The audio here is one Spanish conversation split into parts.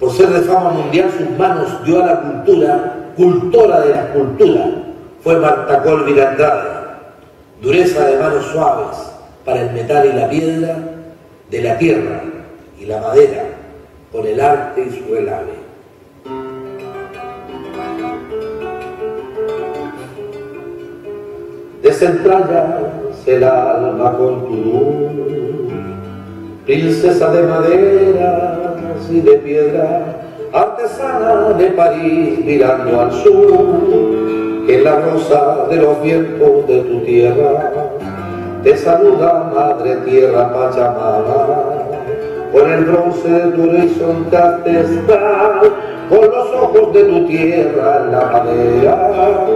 Por ser de fama mundial, sus manos dio a la cultura, cultora de la cultura, fue Marta Colvin Andrade. Dureza de manos suaves para el metal y la piedra, de la tierra y la madera, con el arte y su relave. Desentrañas el alma con tu princesa de maderas y de piedra, artesana de París mirando al sur, que la rosa de los vientos de tu tierra te saluda, madre tierra Pachamama, con el bronce de tu horizonte está, con los ojos de tu tierra en la madera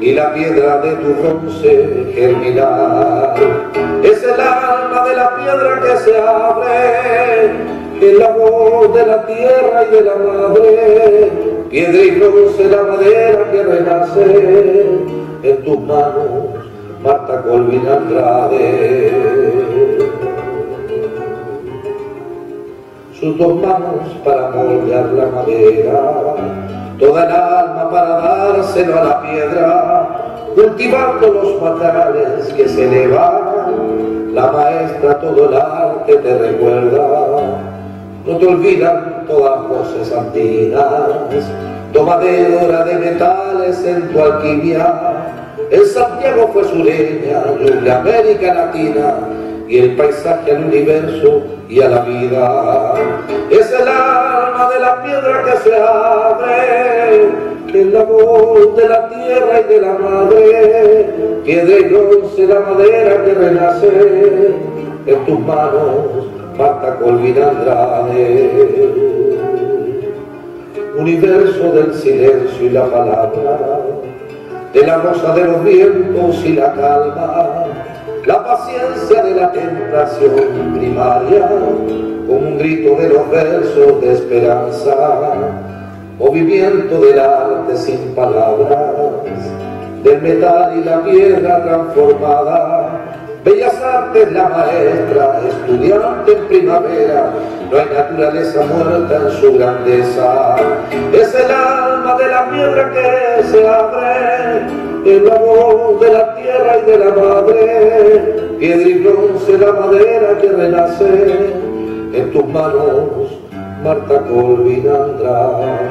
y la piedra de tu bronce germinar. La piedra que se abre, el amor de la tierra y de la madre, piedra y bronce la madera que renace en tus manos, Marta Colvin Andrade. Sus dos manos para moldear la madera, toda el alma para dárselo a la piedra, cultivando los matales que se elevan, la maestra todo el arte te recuerda, no te olvidan todas voces andinas, tomadera de metales en tu alquimia, en Santiago fue sureña, de América Latina, y el paisaje al universo y a la vida. Es el alma de la piedra que se abre, el amor de la tierra y de la madre, piedra y bronce la madera que renace en tus manos, Marta Colvin Andrade. Universo del silencio y la palabra, de la rosa de los vientos y la calma, la paciencia de la tentación primaria, con un grito de los versos de esperanza, movimiento del arte sin palabras, del metal y la piedra transformada, Bellas Artes la maestra, estudiante en primavera, no hay naturaleza muerta en su grandeza, es el alma de la piedra que se abre, el amor de la tierra y de la madre, piedra y bronce la madera que renace en tus manos, Marta Colvin Andrade.